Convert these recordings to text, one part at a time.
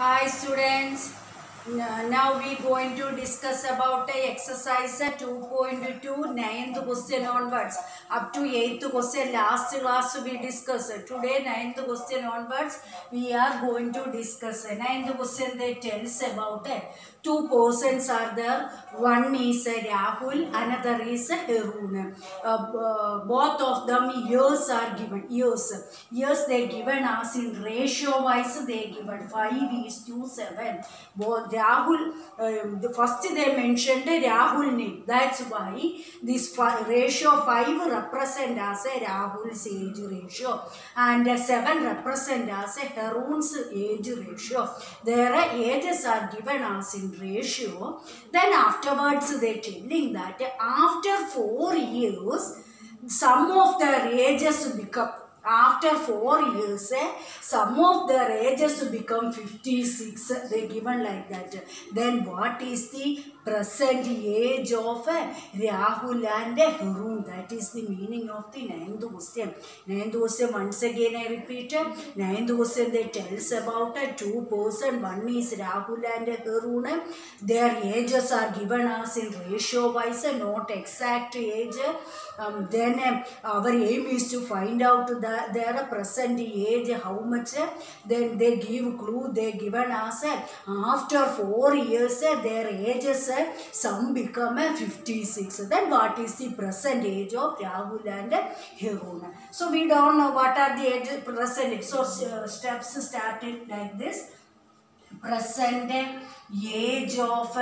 Hi students. Now we going to discuss about uh, exercise uh, 2.2 ninth question onwards. Up to 8th question last class we discussed today ninth question onwards we are going to discuss. Uh, ninth question they tells about two persons are there one is uh, Rahul another is uh, uh, b- both of them years are given years. Years they given us in ratio wise they given 5 is to 7 both Rahul um, the first they mentioned Rahul name. That's why this ratio 5 represent as a Rahul's age ratio and uh, 7 represent as a Harun's age ratio. Their ages are given as in ratio then afterwards they telling that after 4 years some of their ages become after four years eh, some of their ages become 56 they given like that. Then what is the present age of eh, rahul and eh, harun. That is the meaning of the ninth question. Ninth question once again i repeat eh, ninth question they tells about two person. One is rahul and harun. Their ages are given us in ratio wise not exact age. Um, then our aim is to find out the, their present age how much uh, then they give clue they given us uh, after four years uh, their ages some become uh, 56 then what is the present age of rahul and harun so we don't know what are the age present so uh, steps started like this. Present age of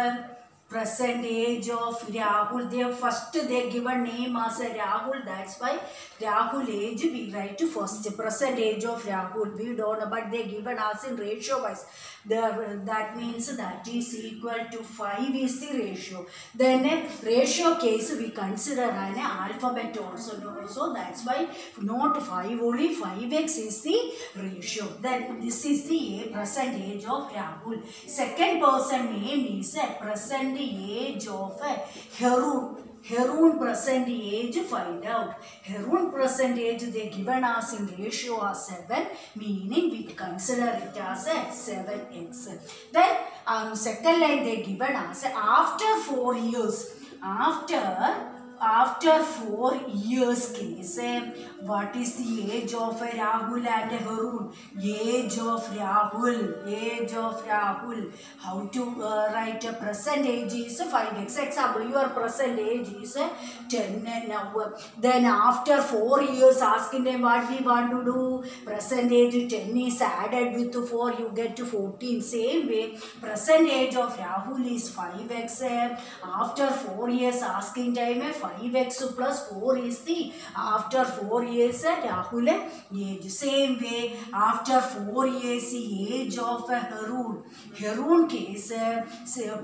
present age of Rahul. They first they given name as a Rahul. That's why Rahul age we write first present age of Rahul. We don't know, but they given us in ratio wise. The, that means that is equal to 5 is the ratio. Then a ratio case we consider an alphabet also. So that's why not 5 only 5x is the ratio. Then this is the present age of Rahul. Second person name is a present age of a Harun. Harun present age find out. Harun present age they given us in ratio as 7 meaning we consider it as a 7x. Then um, second line they given us after 4 years. After after four years case eh, what is the age of rahul and harun? Age of rahul age of rahul. How to uh, write a present age is 5x example your present age is uh, 10 and now. Then after four years asking them what we want to do? Present age 10 is added with 4 you get to 14 same way present age of rahul is 5x eh, after 4 years asking time eh, 5x plus 4 is the after 4 years at Rahul uh, age. Same way after 4 years the age of uh, Harun. Harun case uh,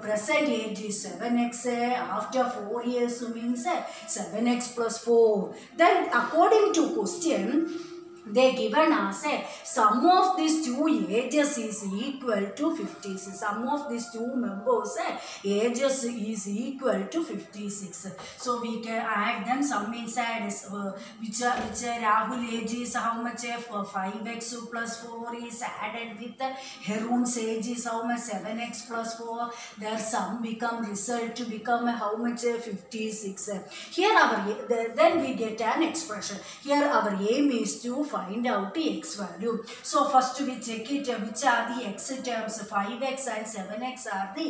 present age is 7x uh, after 4 years means uh, 7x plus 4. Then according to question they given us a sum of these two ages is equal to 56 sum of these two members eh, ages is equal to 56 so we can add them sum inside is uh, which are which are rahul age is how much eh, for 5x plus 4 is added with the harun's age is how much 7x plus 4 their sum become result to become eh, how much eh, 56 eh. here our the- then we get an expression. Here our aim is to find out the x value. So first we check it which are the x terms 5x and 7x are the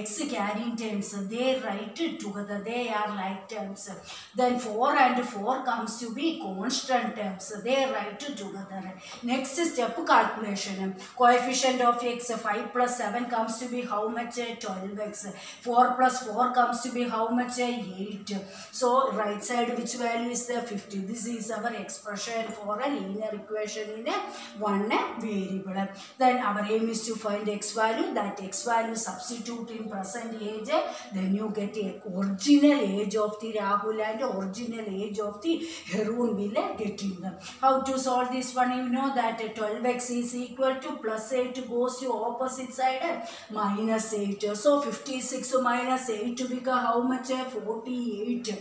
x carrying terms. They write it together. They are like terms. Then 4 and 4 comes to be constant terms. They write it together. Next step calculation. Coefficient of x 5 plus 7 comes to be how much? Uh, 12x. 4 plus 4 comes to be how much? Uh, 8. So right side which value is the 50. This is our expression for a linear equation in a one variable. Then our aim is to find x value. That x value substitute in present age. Then you get a original age of the Rahul and original age of the Harun will get in them. How to solve this one? You know that 12x is equal to plus 8 goes to opposite side minus 8. So 56 minus 8 become how much? 48.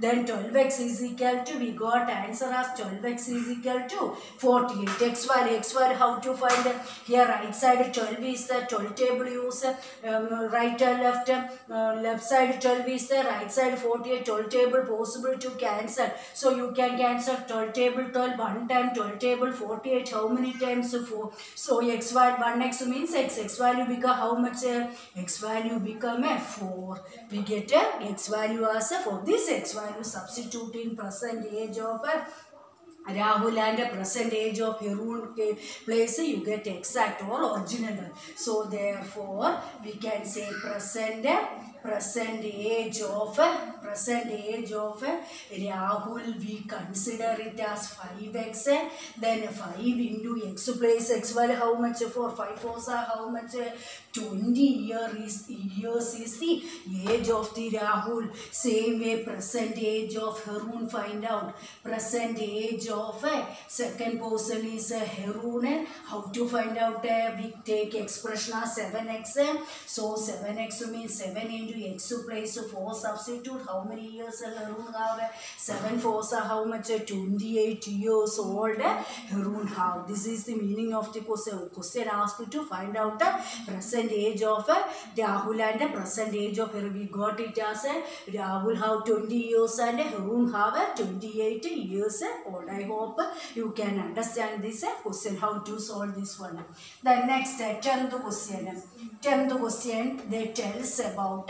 Then 12x is equal to we got answer as 12x is equal to 48 x value x value how to find? Here right side 12 is the 12 table use um, right and left uh, left side 12 is the right side 48 12 table possible to cancel. So you can cancel 12 table 12 one time 12 table 48 how many times 4 so x value 1x means x x value become how much? Uh, x value become a 4 we get a x value as a 4 this x value substitute in percentage of uh, Rahul and the present age of Harun place you get exact or original. So therefore we can say present present age of present age of Rahul we consider it as 5x then 5 into x place x value how much for 5 fours are how much 20 year is, years is the age of the Rahul. Same way present age of Harun find out. Present age of second person is Harun. How to find out? We take expression as 7x so 7x means 7 into x place 4 substitute how many years Harun have 7 fours are how much? Uh, 28 years old Harun have this is the meaning of the question. Question asked to find out the present age of uh, Rahul and the present age of Harun we got it as uh, Rahul have 20 years and Harun have uh, 28 years old. I hope you can understand this uh, question how to solve this one. The next uh, 10th question 10th question they tells about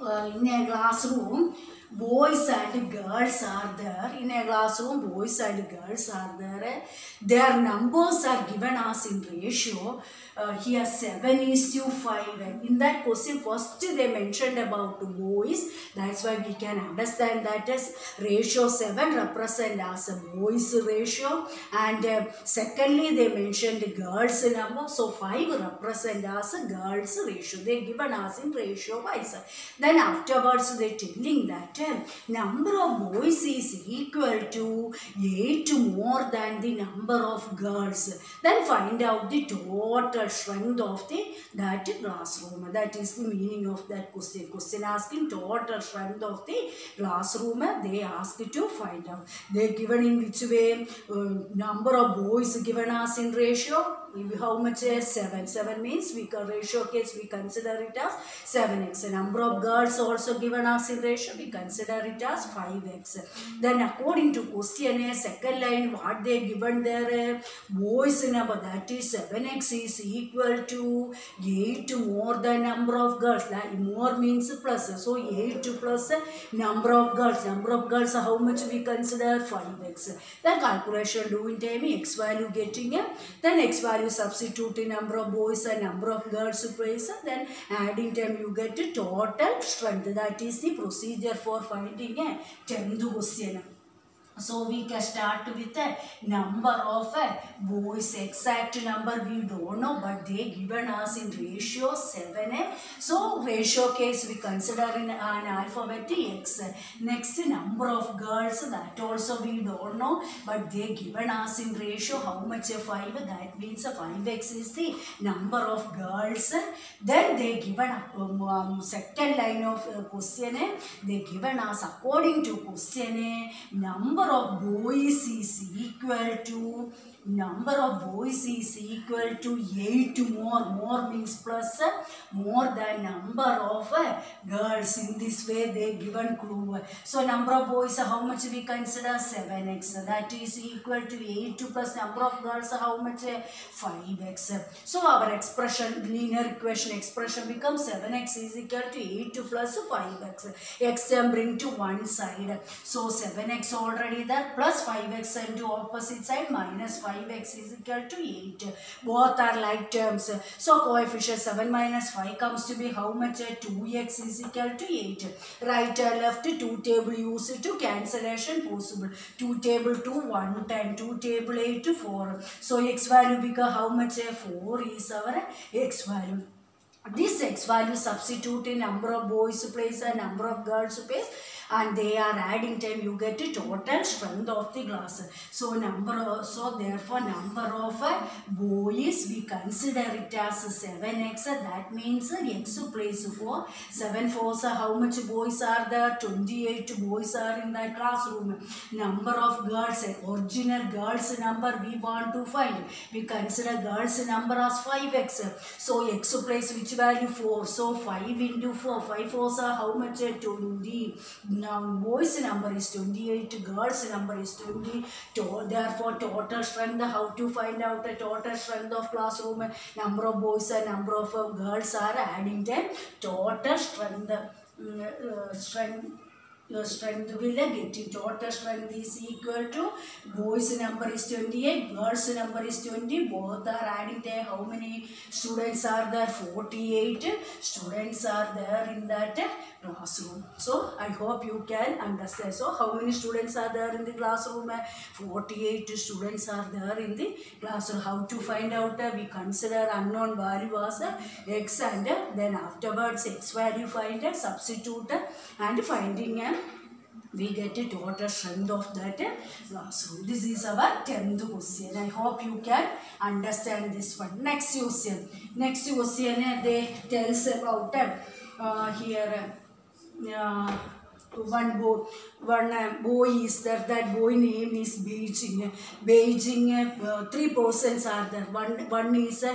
uh, in a classroom boys and girls are there. In a classroom boys and girls are there. Their numbers are given as in ratio uh, here 7 is to 5 in that question first they mentioned about boys. That's why we can understand that as ratio 7 represent as a boys ratio. And uh, secondly they mentioned girls number. So 5 represent as a girls ratio. They given as in ratio wise. Then afterwards they telling that uh, number of boys is equal to 8 more than the number of girls. Then find out the total strength of the that classroom. That is the meaning of that question. Question asking total strength of the classroom. They asked to find out. They given in which way uh, number of boys given as in ratio how much is 7 7 means we can ratio case we consider it as 7x number of girls also given as in ratio we consider it as 5x then according to question a second line what they given there eh? boys number that is 7x is equal to 8 more than number of girls. Like more means plus. So 8 plus number of girls. Number of girls how much we consider 5x then calculation doing time x value getting a then x value substitute in number of boys and number of girls place then adding them you get total strength that is the procedure for finding a 10th question so we can start with a number of uh, boys exact number. We don't know but they given us in ratio 7 eh? so ratio case we consider in an alphabet x. Next number of girls that also we don't know but they given us in ratio. How much uh, 5 that means uh, 5x is the number of girls. Then they given um, um, second line of uh, question they given us according to question number of boys is equal to number of boys is equal to 8 more. More means plus more than number of girls in this way they given clue. So number of boys how much we consider? 7x that is equal to 8 plus number of girls how much? Uh, 5x so our expression linear equation expression becomes 7x is equal to 8 plus 5x x. Bring to one side. So 7x already there plus 5x into opposite side minus 5 5x is equal to 8. Both are like terms. So coefficient 7 minus 5 comes to be how much? 2x is equal to 8. Right or left 2 table use to cancellation possible. 2 table 2 1 time 2 table 8 to 4. So x value become how much? 4 is our x value. this x value substitute in number of boys place and number of girls place and they are adding time you get the total strength of the glass. So number of, so therefore number of uh, boys we consider it as 7x that means x place for 7 fours uh, how much boys are there? 28 boys are in that classroom. Number of girls original girls number we want to find. We consider girls number as 5x so x place which value 4 so 5 into 4 5 fours are how much? Uh, 20 now boys number is 28 girls number is 20 to- therefore total strength how to find out the total strength of classroom number of boys and number of uh, girls are adding them total strength uh, uh, strength your strength will get it. Total strength is equal to boys number is 28, girls number is 20. Both are adding there. How many students are there? 48 students are there in that classroom. So I hope you can understand. So how many students are there in the classroom? 48 students are there in the classroom. How to find out? We consider unknown value as x and then afterwards x value find substitute and finding a we get a total strength of that So. This is our 10th question. I hope you can understand this one. Next question. Next question uh, they tells about uh, uh, here uh, one boy one boy is there. That boy name is Baichung. Baichung uh, three persons are there. One one is uh,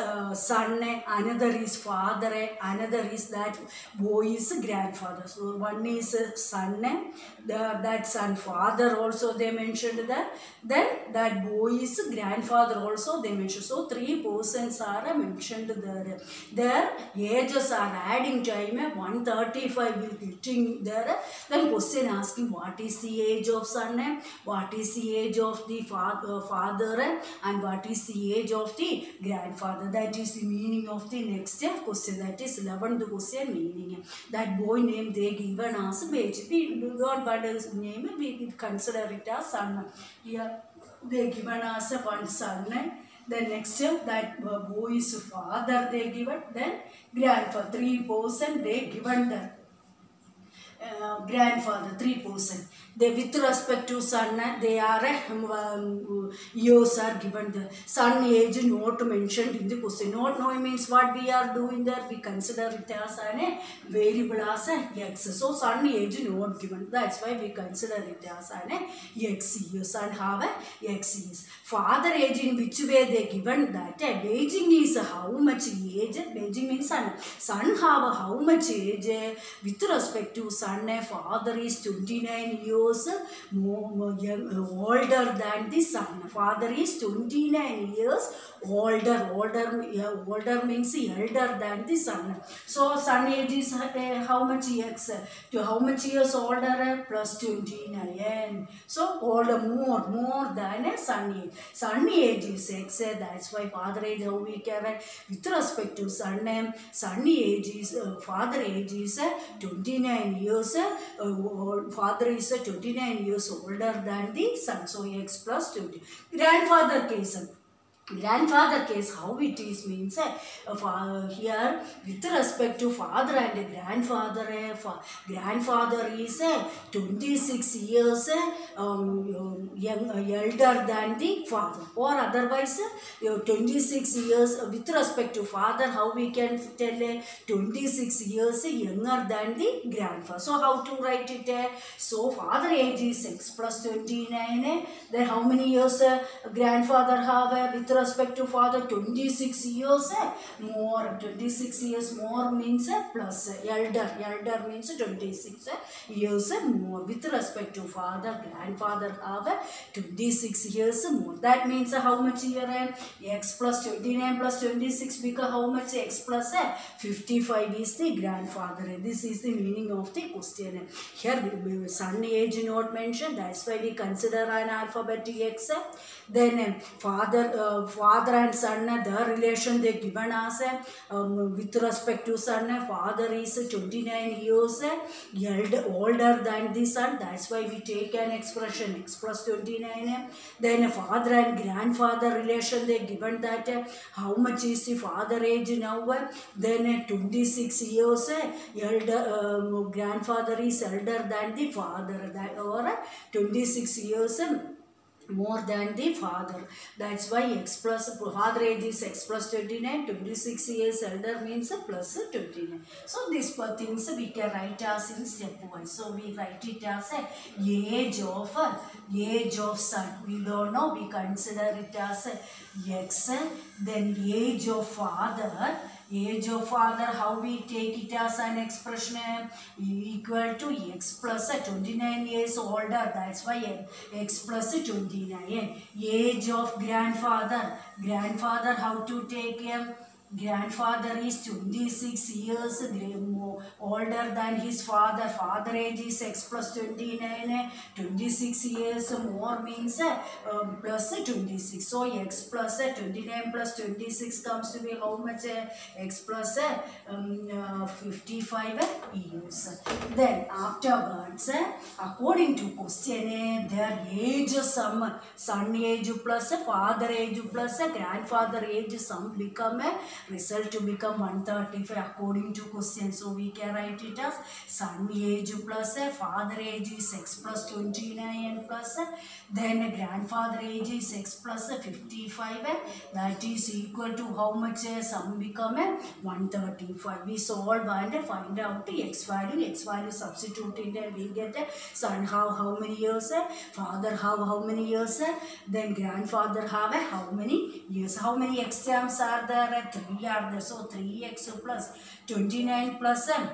uh, son another is father another is that boy is grandfather. So one is uh, son. The, that son father also they mentioned that then that boy is grandfather also they mentioned. So three persons are mentioned there. Their ages are adding time. Uh, 135 will getting there question asking what is the age of son eh? what is the age of the father, father eh? and what is the age of the grandfather that is the meaning of the next eh, question that is 11th question meaning that boy name they given as Beji we don't but his name we consider it as son here they given as a one son eh? then next that uh, boy's father they given then grandfather three person they given that uh, grandfather three person they with respect to uh, they are uh, um, years are given the son age not mentioned in the question not knowing means what we are doing there we consider it as uh, variable as a x so son age not given that's why we consider it as uh, x years son have a x years father age in which way they given that uh, Beijing is how much age Beijing means son son have how much age uh, with respect to uh, father is 29 years more uh, older than the son. Father is 29 years older. Older older means elder than the son. So son age is uh, how much years? To how much years older? Uh, plus 29 so older more more than a son age. Son age is x uh, that's why father age how we can uh, with respect to son um, son age is uh, father age is uh, 29 years. Uh, uh, father is uh, 29 years older than the son so x plus 20 grandfather case grandfather case how it is means uh, here with respect to father and grandfather fa- grandfather is eh, 26 years um, um, young, uh, elder than the father. Or otherwise know, 26 years uh, with respect to father how we can tell eh, 26 years younger than the grandfather. So how to write it so father age is x plus 29 eh? then how many years grandfather have with respect to father 26 years eh? more 26 years more means eh, plus eh, elder elder means 26 eh, years more with respect to father grandfather have eh, 26 years more. That means how much year x plus 29 plus 26 because how much? X plus eh? 55 is the grandfather. This is the meaning of the question. Here we- we- son age not mentioned. That's why we consider an alphabetic x then father uh, father and son, uh, their relation they given us uh, um, with respect to son, uh, father is 29 years uh, older than the son. That's why we take an expression x plus 29. uh, Then uh, father and grandfather relation they given that uh, how much is the father age now? uh, Then uh, 26 years uh, elder um, grandfather is elder than the father that or uh, 26 years. More than the father. That's why x plus father age is x plus 29, 26 years elder means plus 29. So these things we can write as in stepwise. So we write it as a age of age of son. We don't know, we consider it as x, then age of father age of father how we take it as an expression equal to x plus 29 years older that's why x plus 29 age of grandfather grandfather how to take him grandfather is 26 years older than his father. Father age is x plus 29 26 years more means uh, plus 26 so x uh, 29 plus 26 comes to be how much uh, x plus uh, um, uh, 55 years. Then afterwards according to question their age sum son age plus father age plus grandfather age sum become result to become 135 according to question so we can write it as son age plus uh, father age is x plus 29 plus uh, then grandfather age is x plus uh, 55 uh, that is equal to how much uh, sum become uh, 135 we solve and find out x value x value substitute in there we get uh, son have how many years uh, father have how many years uh, then grandfather have uh, how many years how many terms are there Uh, three are there so 3x plus 29 plus uh,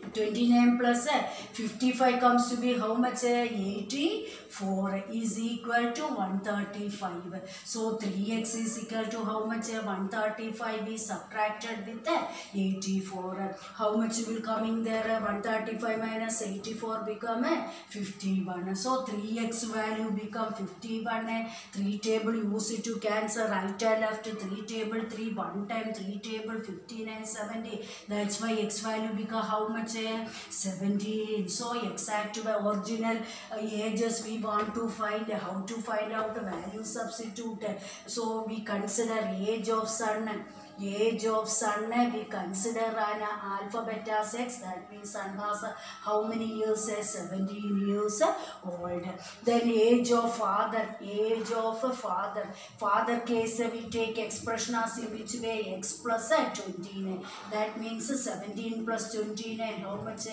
29 plus uh, 55 comes to be how much? uh, 84 is equal to 135. So 3x is equal to how much? uh, 135 is subtracted with uh, 84. How much will come in there? Uh, 135 minus 84 become uh, 51. So 3x value become 51. uh, 3 table use it to cancel right and left. 3 table 3 1 time 3 table 59 70. That's why x value become how much? Uh, 17. So exact uh, original uh, ages we want to find. How to find out value substitute. So we consider age of son. Age of son we consider an alphabet as x. That means son has how many years? uh, 17 years old. Then age of father. Age of father. Father case we take expression as in which way? x plus uh, 29. That means uh, 17 plus 29. How much?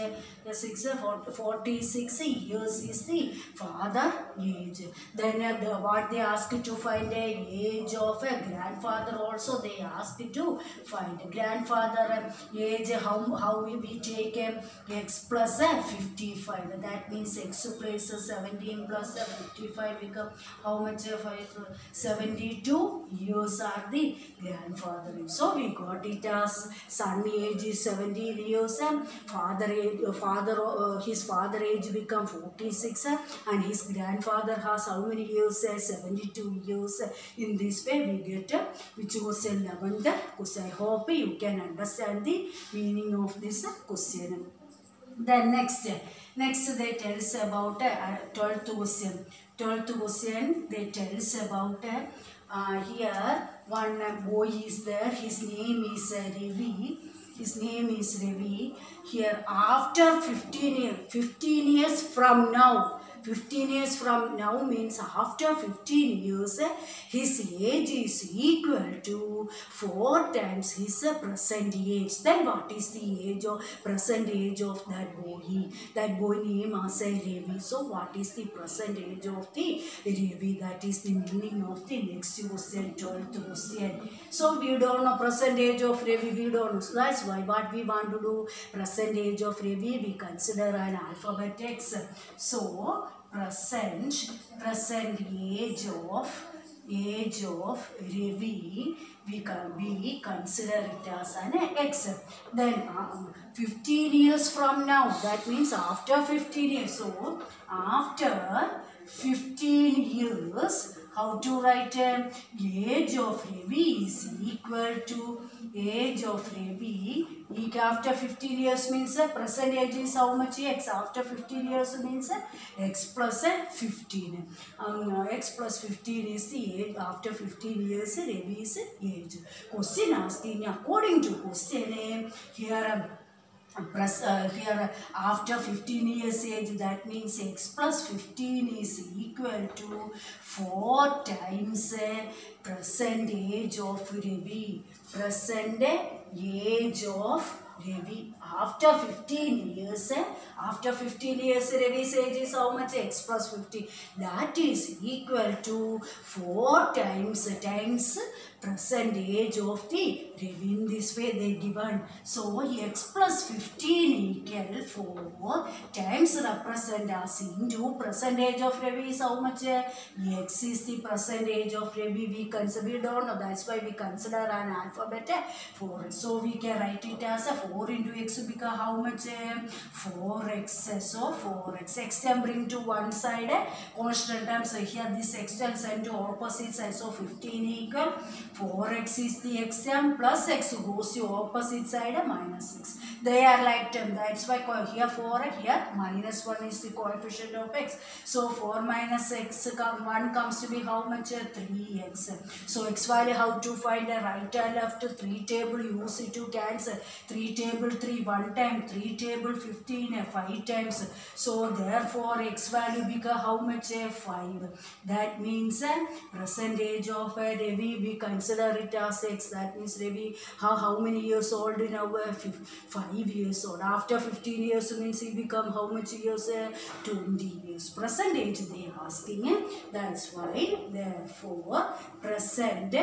The 6 uh, 40 46 years is the father age. Then uh, the, what they ask to find a age of a grandfather also they ask to find grandfather age how how we, take x plus uh, 55 that means x plus uh, 17 uh, 55 become how much uh, five, uh, 72 years are the grandfather. So we got it as son age is 70 years and father age father uh, his father age become 46 uh, and his grandfather has how many years? Uh, 72 years. In this way we get which was 11th question i hope you can understand the meaning of this question then next, next they tells about uh, twelfth question. Twelfth question they tells about uh, here one boy is there. His name is uh, Ravi. His name is Ravi. Here after 15 years, 15 years from now. 15 years from now means after 15 years his age is equal to 4 times his present age. Then what is the age of present age of that boy? That boy name as a Ravi so what is the present age of the Ravi that is the meaning of the next question 12th question. So we don't know present age of Ravi we don't know. So that's why what we want to do present age of Ravi we consider an alphabet X so present present age of age of Ravi we can we consider it as an x. Then um, 15 years from now that means after 15 years. So after 15 years how to write um, age of Ravi is equal to age of Ravi Ek after 15 years means uh, present age is how much? X after 15 years means uh, x plus uh, 15 um, x plus 15 is the age after 15 years Ravi's age. Question asking according to question here plus uh, here after 15 years age that means x plus 15 is equal to 4 times uh, present age of Ravi. Present age of Ravi. After 15 years eh, after 15 years Ravi's age is how much? X plus 15 that is equal to 4 times times present age of the Ravi in this way they given. So x plus 15 equal 4 times represent as into percentage of Ravi. Is how much eh? x is the percentage of Ravi. We consider we don't know. That's why we consider an alphabet eh, 4 so we can write it as a 4 into x become how much eh? 4x so 4x x. Can bring to one side constant term. So here this x can send to opposite side so 15 equal 4x is the x term plus x goes to opposite side minus 6 they are like term that's why here 4 eh, here minus 1 is the coefficient of x. So 4 minus x come 1 comes to be how much? Eh, 3x so x value how to find a right and left 3 table use it to cancel. 3 table 3 1 time 3 table 15 eh, 5 times. So therefore x value become how much? Eh, 5 that means eh, percentage of a Ravi we consider it as x that means Ravi how how many years old uh, fif- 5 years old? After 15 years means he become how much years uh, 20 years. Present age they are asking eh? that's why therefore present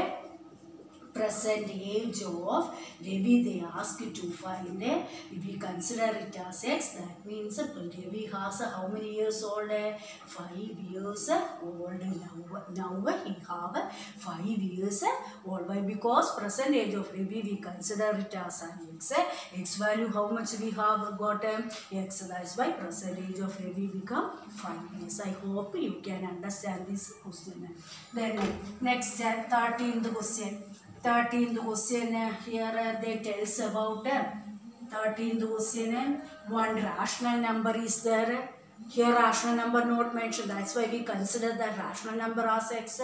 present age of Ravi they ask to find eh, if we consider it as x that means uh, Ravi has uh, how many years old eh? 5 years uh, old now now uh, he have uh, 5 years uh, old. Why? Because present age of Ravi we consider it as x x value how much we have got um, x that's why? Present age of Ravi become 5 years. I hope you can understand this question. Then uh, next uh, 13th question 13th question here they tells about uh, 13th question uh, one rational number is there. Here rational number not mentioned that's why we consider that rational number as x.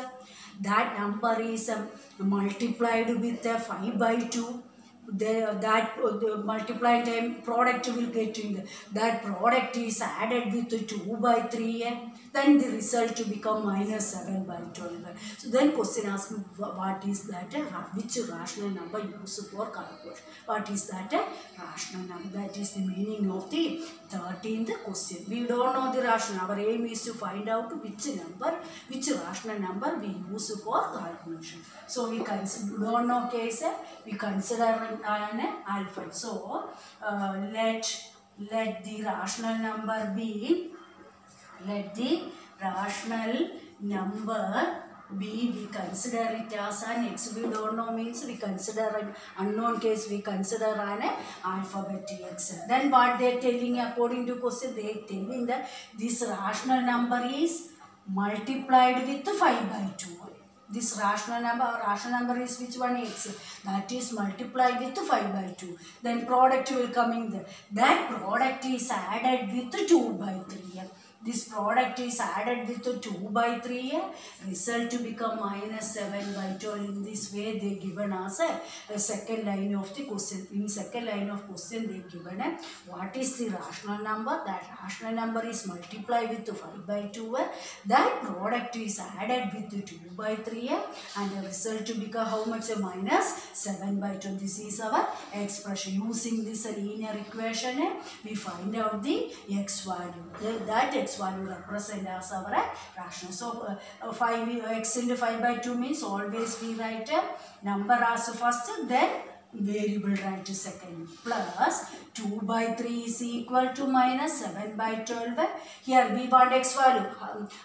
That number is um, multiplied with uh, 5 by 2 the, that uh, the multiplying time product will get in the, that product is added with 2 by 3 eh? Then the result to become minus 7 by 12 so then question asks me wh- what is that eh? Which rational number used for calculation what is that eh? rational number that is the meaning of the 13th question we don't know the rational our aim is to find out which number which rational number we use for calculation so we consider don't know case eh? we consider an alpha so uh, let let the rational number be let the rational number be we consider it as an x we don't know means we consider an unknown case we consider an alphabet x then what they telling according to question they telling that this rational number is multiplied with 5 by 2 this rational number rational number is which one x that is multiplied with 5 by 2 then product will come in there that product is added with 2 by 3 this product is added with 2 by 3 result to become minus 7 by 12 in this way they given us a, a second line of the question in second line of question they given a, what is the rational number that rational number is multiplied with 5 by 2 eh? that product is added with 2 by 3 eh? and the result to become how much eh? minus 7 by 12 this is our expression using this linear equation eh? we find out the x value The- that x value represent as our rational. So uh, uh, 5 uh, x into 5 by 2 means always we write number as first then variable right second. Plus 2 by 3 is equal to minus 7 by 12 here we want x value.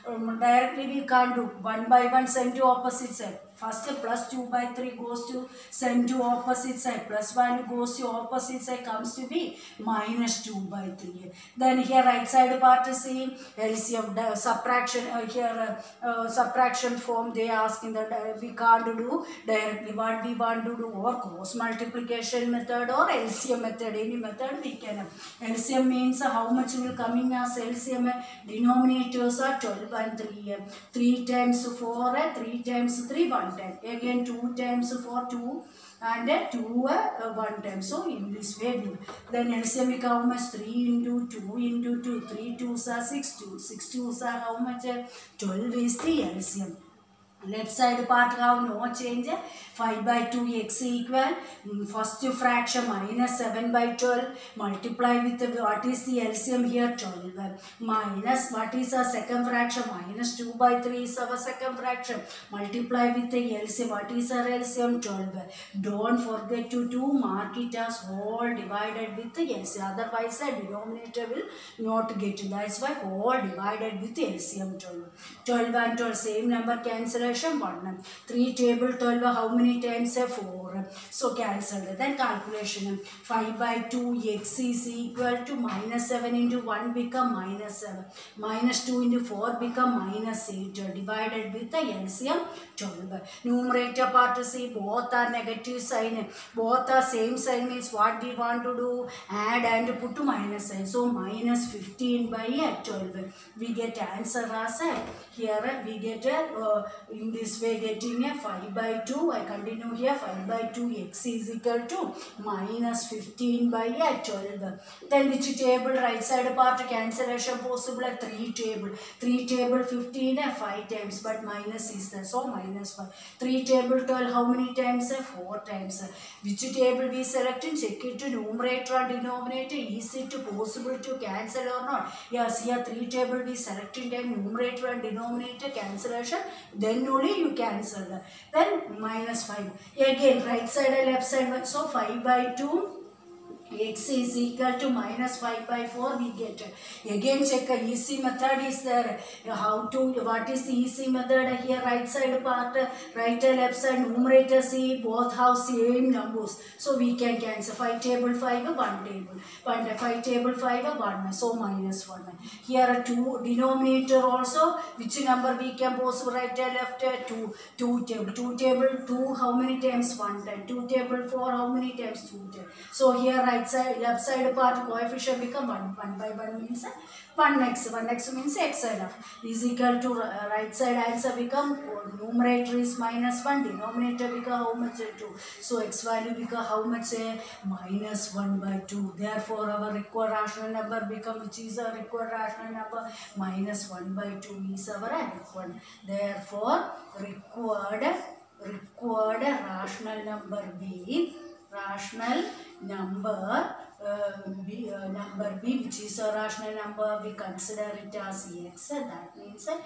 Um, directly we can't do. 1 by 1 send to opposite side First plus 2 by 3 goes to send to opposite side. Plus value goes to opposite side comes to be minus 2 by 3. Then here right side part is see LCM subtraction uh, here uh, uh, subtraction form they ask in di- we can't do directly what we want to do or cross multiplication method or LCM method any method we can LCM means how much will coming as LCM denominators are 12 and 3 3 times 4 3 times 3 1 time again 2 times 4 2 and uh, 2 uh, 1 time. So in this way then LCM become how much? 3 into 2 into 2 3 2s are 6 2 6 2s are how much? Uh, 12 is the LCM left side part have no change 5 by 2 x equal. Mm, first fraction minus 7 by 12 multiply with the, what is the LCM here? 12 minus what is our second fraction? Minus 2 by 3 is our second fraction. Multiply with the LCM what is our LCM 12 don't forget to do mark it as whole divided with the LCM otherwise the denominator will not get. That's why whole divided with LCM 12 12 and 12 same number cancellation 1 3 table 12 how many times 4 so cancelled then calculation 5 by 2 x is equal to minus 7 into 1 become minus 7 minus 2 into 4 become minus 8 divided with the LCM 12 numerator part to both are negative sign both are same sign means what we want to do add and put to minus sign so minus 15 by uh, 12 we get answer as uh, here uh, we get uh, in this way getting a 5 by 2 I continue here 5 by 2 x is equal to minus 15 by a 12 then which table right side part cancellation possible at 3 table 3 table 15 a 5 times but minus is there so minus 5 3 table 12 how many times a 4 times uh, which table we select and check it to numerator and denominator is it possible to cancel or not yes here 3 table we select in numerator and denominator cancellation then only you cancel then minus 5 again right side and left side so 5 by 2 x is equal to minus 5 by 4 we get. Again check a easy method is there. How to what is the easy method? Here right side part right left side numerator see both have same numbers. So we can cancel 5 table 5 1 table. 1 5 table 5 1 so minus 1 here a 2 denominator also. Which number we can pose right left 2 2 table 2 table 2 how many times? 1 time. 2 table 4 how many times? 2 time so here right side left side part coefficient become 1 1 by 1 means uh, 1x 1x means x side of. Is equal to uh, right side answer become uh, numerator is minus 1 denominator become how much uh, 2 so x value become how much minus 1 by 2 therefore our required rational number become which is our required rational number minus 1 by 2 is our required therefore required required rational number be number uh, b, uh, number b which is a rational number we consider it as x that means uh,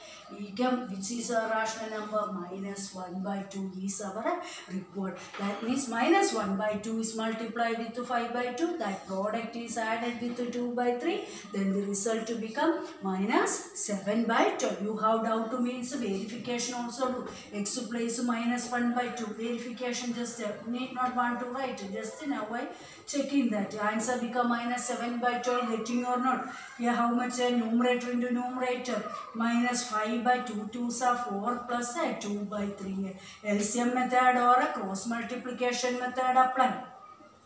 which is a rational number minus 1 by 2 is our required that means minus 1 by 2 is multiplied with 5 by 2 that product is added with 2 by 3 then the result will become minus 7 by 12 you have doubt to means verification also do. X minus 1 by 2 verification just uh, need not want to write just now I checking that. Answer become minus 7 by 12 getting or not here how much uh, numerator into numerator minus 5 by 2 2s are 4 plus uh, 2 by 3 LCM method or a cross multiplication method apply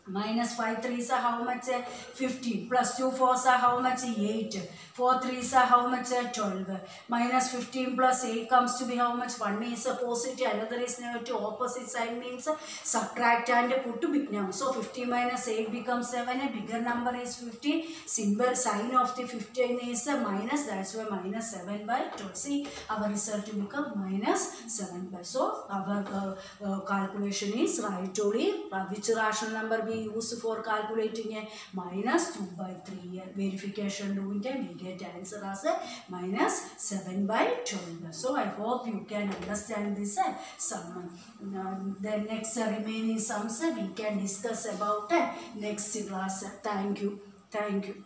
minus 5 3s are how much uh, 15 plus 2 4s are how much 8 4 3s are how much uh, 12 minus 15 plus 8 comes to be how much 1 is positive another is negative opposite sign means uh, subtract and put to big number so 50 minus 8 becomes 7 a bigger number is 15 symbol sign of the 15 is minus that's why minus 7 by 12 see our result will become minus 7 by so our uh, uh, calculation is right only uh, which rational number we used for calculating a minus 2 by 3 uh, verification doing time we get answer as a minus 7 by 12 so i hope you can understand this uh, sum uh, the next uh, remaining sums uh, we can discuss about uh, next class thank you thank you